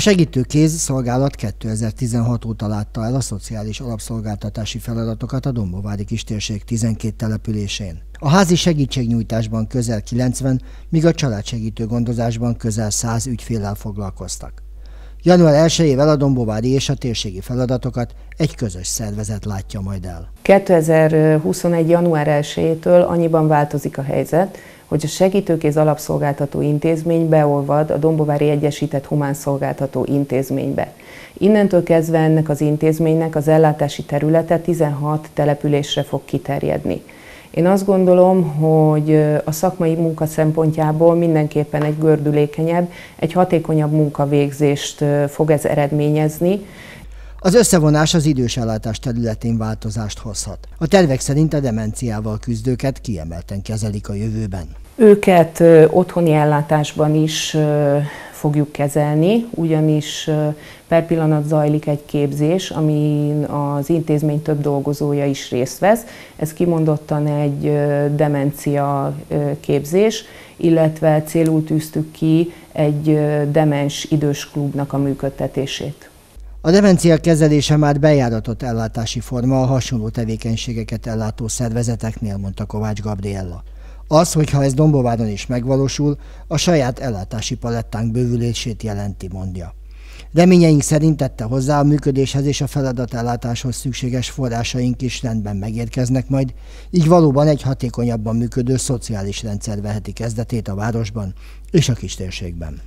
A segítő kéz szolgálat 2016 óta látta el a szociális alapszolgáltatási feladatokat a Dombovári kistérség 12 településén. A házi segítségnyújtásban közel 90, míg a családsegítő gondozásban közel 100 ügyféllel foglalkoztak. Január 1-ével a és a térségi feladatokat egy közös szervezet látja majd el. 2021. január 1-től annyiban változik a helyzet, hogy a segítőkéz alapszolgáltató intézmény beolvad a Dombovári Egyesített Humán Szolgáltató Intézménybe. Innentől kezdve ennek az intézménynek az ellátási területe 16 településre fog kiterjedni. Én azt gondolom, hogy a szakmai munka szempontjából mindenképpen egy gördülékenyebb, egy hatékonyabb munkavégzést fog ez eredményezni. Az összevonás az idősellátás területén változást hozhat. A tervek szerint a demenciával küzdőket kiemelten kezelik a jövőben. Őket otthoni ellátásban is fogjuk kezelni, ugyanis per pillanat zajlik egy képzés, amin az intézmény több dolgozója is részt vesz. Ez kimondottan egy demencia képzés, illetve célul tűztük ki egy demens idős klubnak a működtetését. A demencia kezelése már bejáratott ellátási forma a hasonló tevékenységeket ellátó szervezeteknél, mondta Kovács Gabriella. Az, hogyha ez Dombováron is megvalósul, a saját ellátási palettánk bővülését jelenti, mondja. Reményeink szerint tette hozzá a működéshez és a feladatellátáshoz szükséges forrásaink is rendben megérkeznek majd, így valóban egy hatékonyabban működő szociális rendszer veheti kezdetét a városban és a kistérségben.